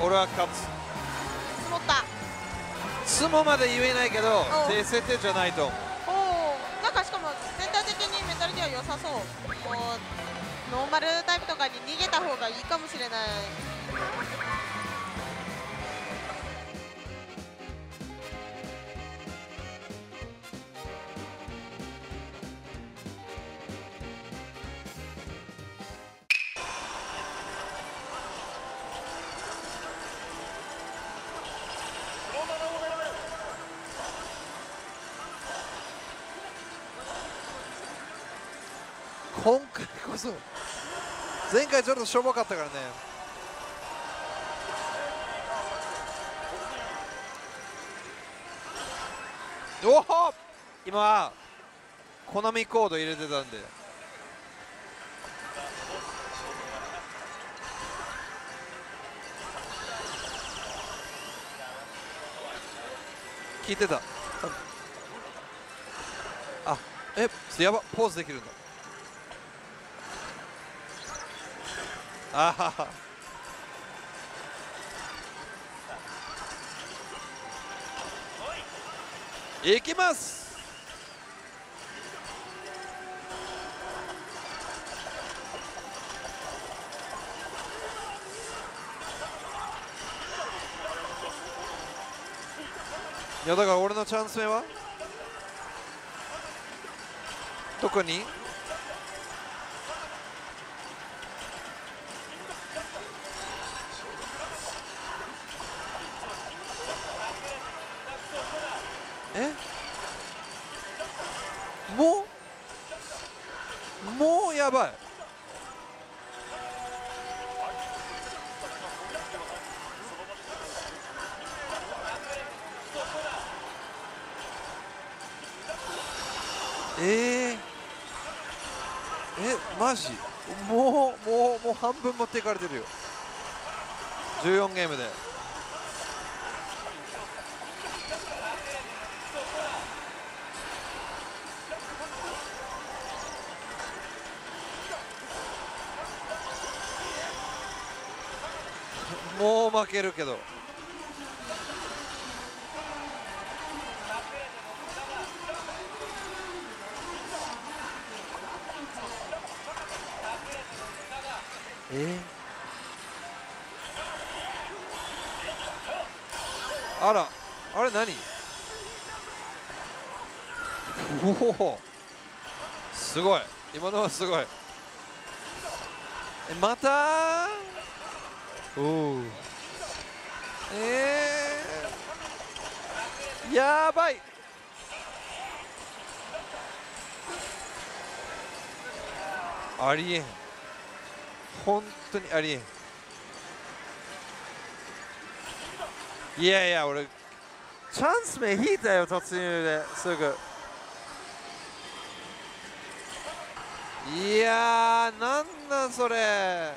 俺は勝つ。積もった。相撲まで言えないけどお低設定じゃないと。思う。おおなんかしかも全体的にメンタルには良さそう。こうノーマルタイプとかに逃げた方がいいかもしれない今回こそ前回ちょっとしょぼかったからね。おお今は好みコード入れてたんで。聞いてた。あえやばポーズできるんだ。あはは。いきます。いやだから俺のチャンス目は？どこに？マジ？もうもうもう半分持っていかれてるよ。14ゲームで。もう負けるけど。えあらあれ何？おお。すごい。今のはすごい。えまた？おおえー、やばい。ありえん。本当にありえん。いやいや俺チャンス目引いたよ突入ですぐ。いやーなんなんそれ。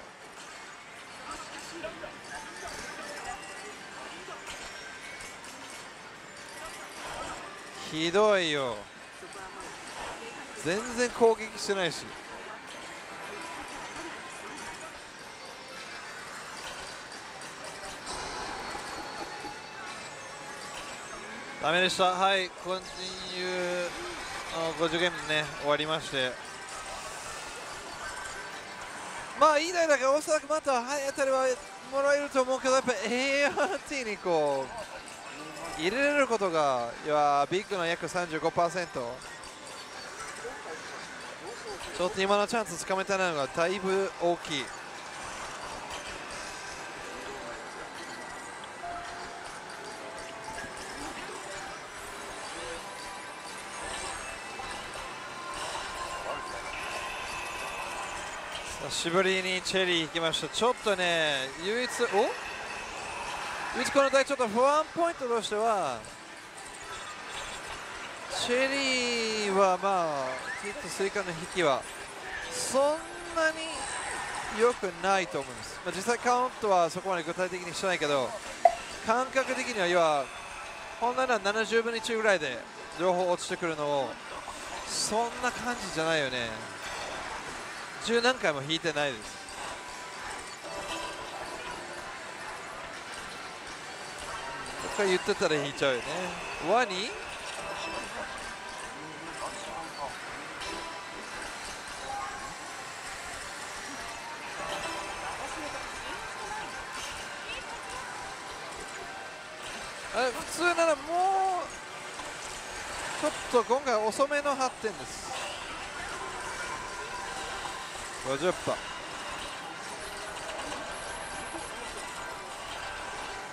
ひどいよ。全然攻撃してないし。ダメでした。はいコンティニューあ50ゲームね終わりまして。まあいい台だけどおそらくまたはい当たりはもらえると思うけどやっぱ ART にこう入れられることがいやビッグの約35%ちょっと今のチャンスつかめたのがだいぶ大きい。久しぶりにチェリー行きました。ちょっとね唯一お？唯一この台ちょっと不安ポイントとしてはチェリーはまあヒット追加の引きはそんなに良くないと思います、まあ、実際カウントはそこまで具体的にしてないけど感覚的には要は本来なら70分の1ぐらいで情報落ちてくるのをそんな感じじゃないよね。十何回も引いてないです。とか言ってたら引いちゃうよね。ワニ？あ普通ならもうちょっと今回遅めの発展です。50パ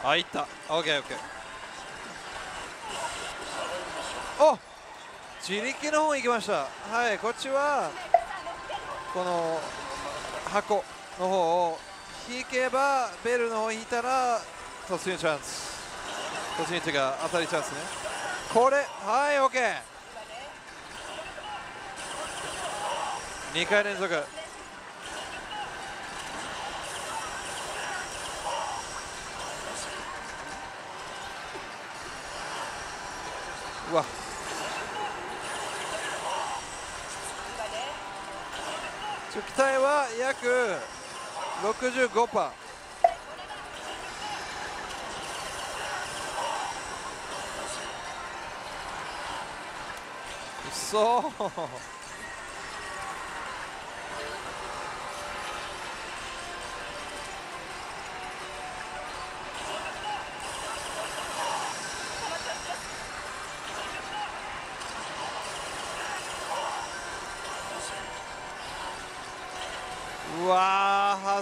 あいった。OKOK お自力の方行きました。はいこっちはこの箱の方を引けばベルの方引いたら突入チャンス。突入というか当たりチャンスね。これはい OK2 回連続。うわちょ期待は約65パー。そう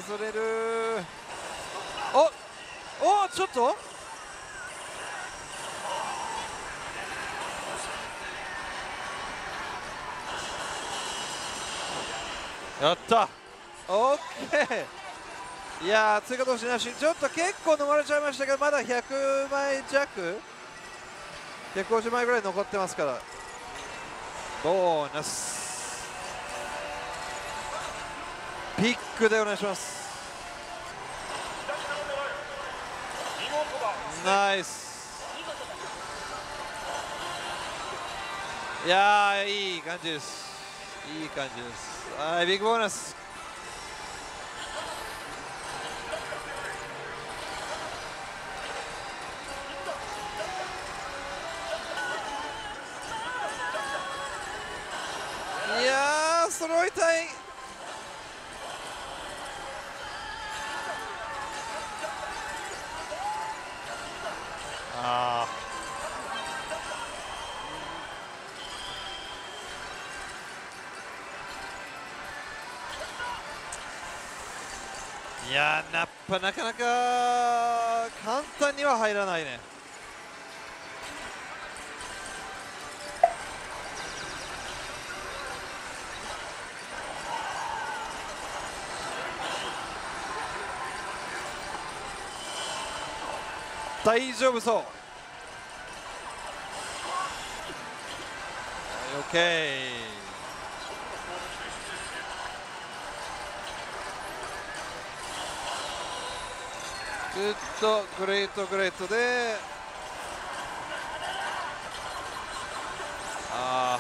外れる。おおちょっと？やった。オッケー。いやー追加投資なし。ちょっと結構飲まれちゃいましたけどまだ100枚弱？150枚ぐらい残ってますから。ボーナスピックでお願いします。ナイス。いやーいい感じです。いい感じです。はいビッグボーナス。やーやっぱなかなか簡単には入らないね。大丈夫そう。OK グッドグレートグレートで。あ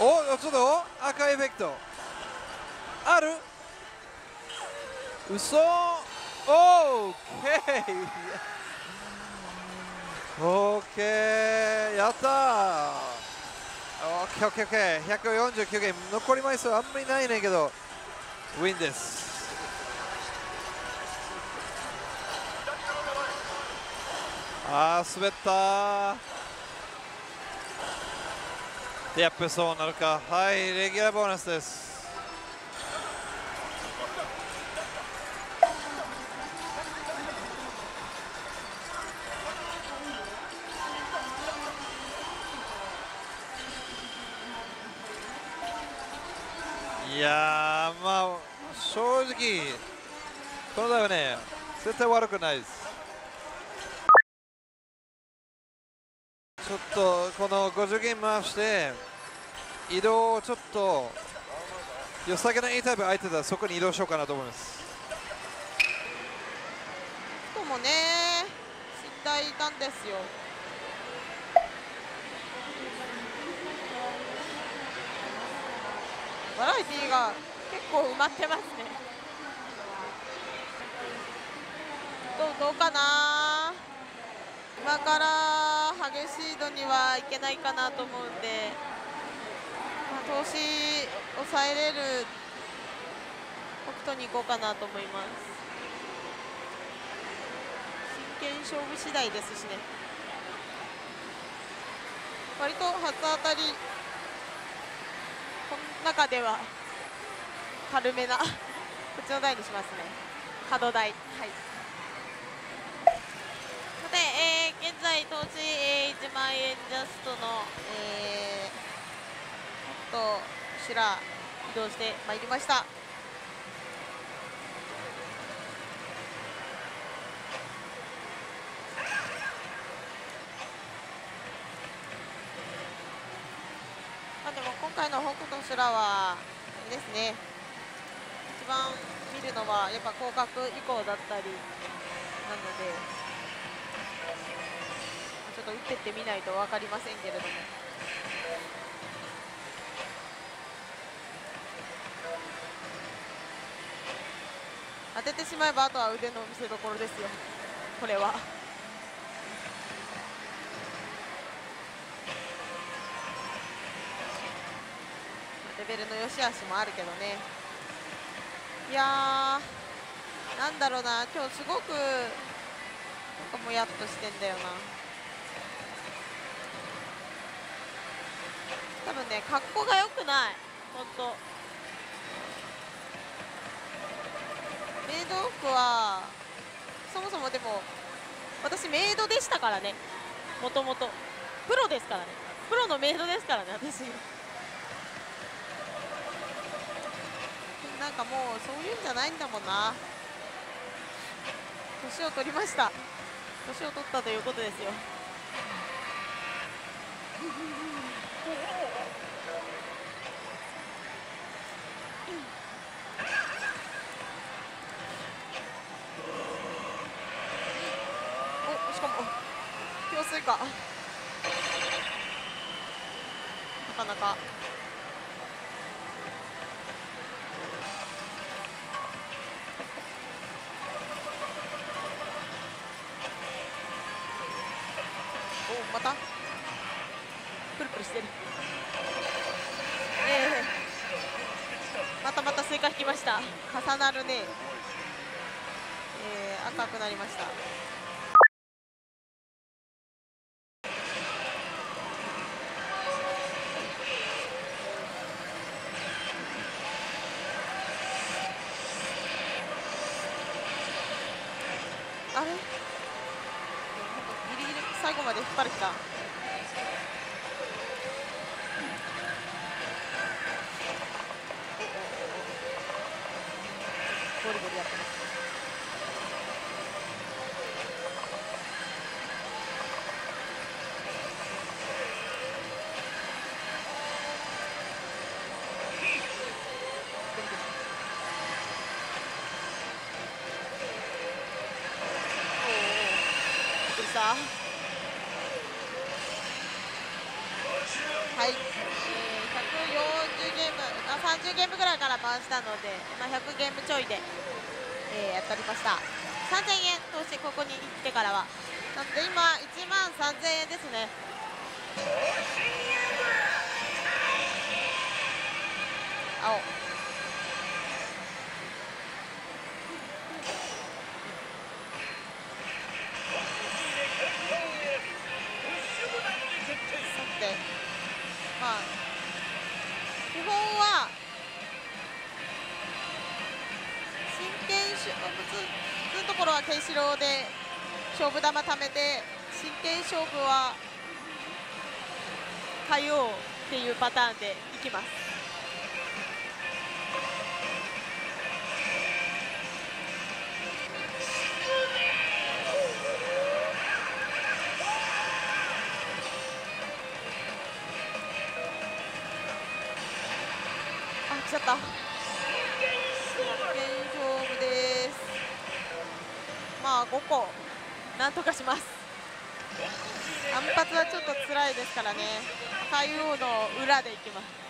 ー。おちょっと赤いエフェクト。ある？嘘。オーケー。オーケーやったー。オッケーオッケーオッケー149ゲーム。残り枚数あんまりないねんけど。ウィンです。あー滑ったー。やっぱそうなるか。はいレギュラーボーナスです。やーまあ正直この台はね絶対悪くないです。ちょっとこの50ゲーム回して移動をちょっと良さげな A タイプ空いてたらそこに移動しようかなと思います。人もね知っていたんですよ。バラエティーが結構埋まってますね。どうどうかな？今から激しいのにはいけないかなと思うんで、まあ、投資抑えれる北斗に行こうかなと思います。真剣勝負次第ですしね。割と初当たり中では軽めな こっちの台にしますね。角台。はい。さて、えー、現在投資、えー、1万円ジャストのえー、としら移動してまいりましたまあでも今回の北斗すらはですね一番見るのはやっぱ広角以降だったりなのでちょっと打ってってみないと分かりませんけれども当ててしまえばあとは腕の見せ所ですよこれは。ベルの良し悪しもあるけどね。いやーなんだろうな。今日すごくなんかもやっとしてんだよな。多分ね格好が良くない。本当メイド服はそもそもでも私メイドでしたからね。もともと。プロですからね。プロのメイドですからね私。なんかもうそういうんじゃないんだもんな。年を取りました。年を取ったということですよ。おしかも氷水か。なかなか。また。プルプルしてるええ。またまたスイカ引きました。重なるね。えー、赤くなりました。あれ？最後まで引っ張る気だゴリゴリやってますびっくりしたはい、えー、140ゲームあ30ゲームぐらいから回したので、まあ、100ゲームちょいで、えーやっておりました。3000円投資ここに行ってからは。なので今1万3000円ですね。青。ろで勝負球貯めて真剣勝負は海王っていうパターンでいきます。あ来ちゃった。まあ5個なんとかします。反発はちょっと辛いですからね。海王の裏でいきます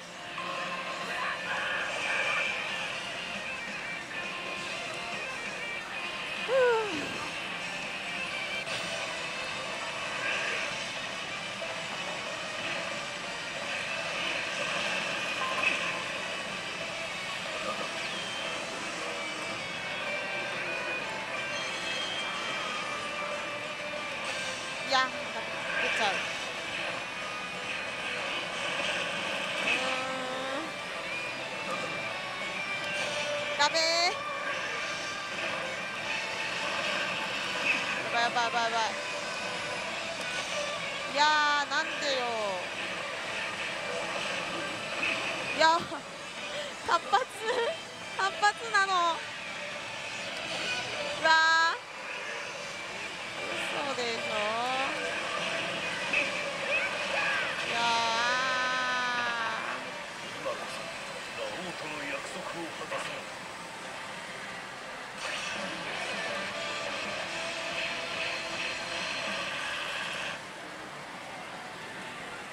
いや単発単発なの。うわー。嘘でしょ。いや今こそラオウとの約束を果たそう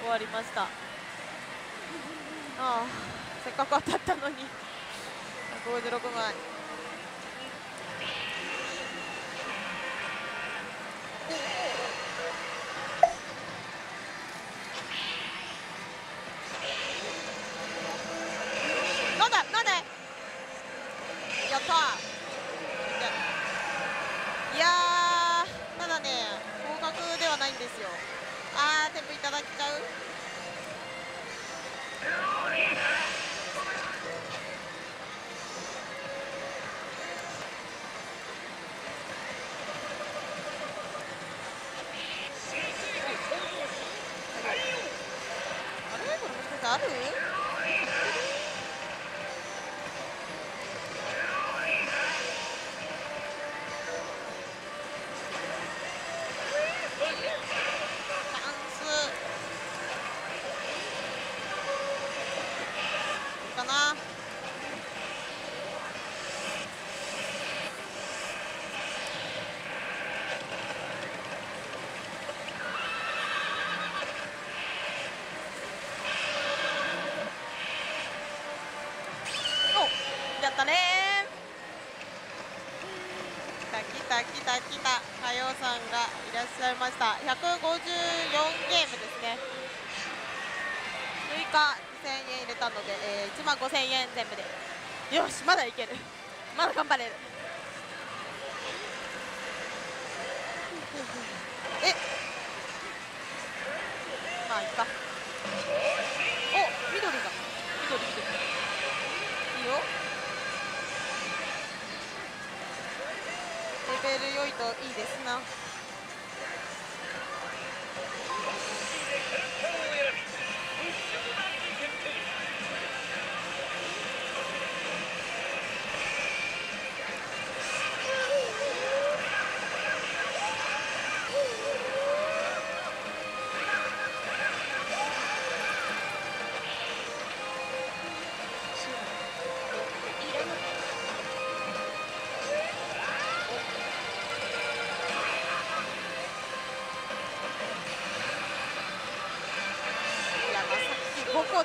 終わりました。ああ。せっかく当たったのに。156枚なんだなんでやったいやーただね合格ではないんですよあーテンプいただきちゃうあれこれもしかしてあるチャンスかなおやったね来た来た来た来たかようさんがいらっしゃいました。154ゲームですね。追加2000円入れたので、えー、1万5000円全部で。よしまだいける。まだ頑張れる。えまあいっか。お緑が。緑緑。いいよ。レベル良いといいですな。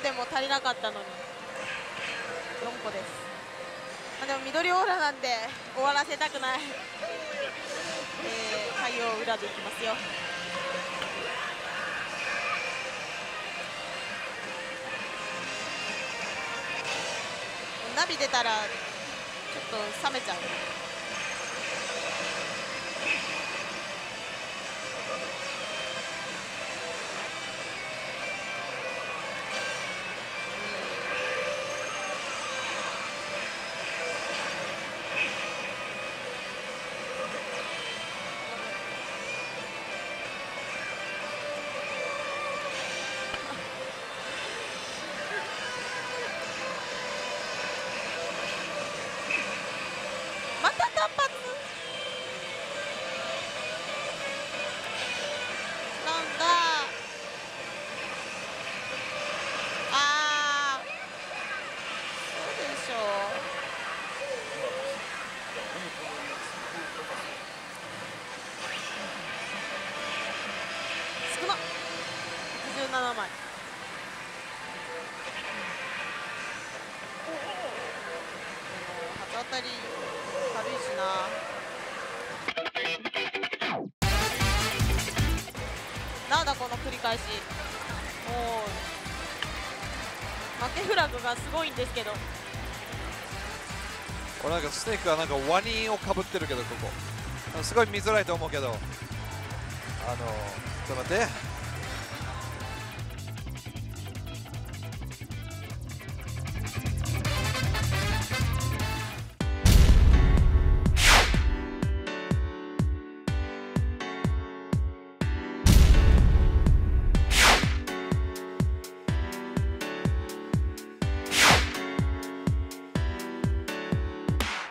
でも足りなかったのに。4個です、まあ、でも緑オーラなんで終わらせたくない。えー、対応裏でいきますよ。ナビ出たらちょっと冷めちゃう。がすごいんですけどこれなんかスネークはなんかワニをかぶってるけどここすごい見づらいと思うけどあのちょっと待って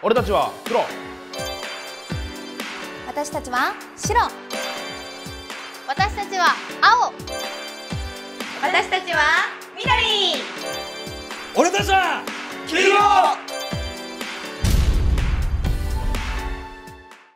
俺たちは黒。私たちは白。私たちは青。私たちは緑。俺たちは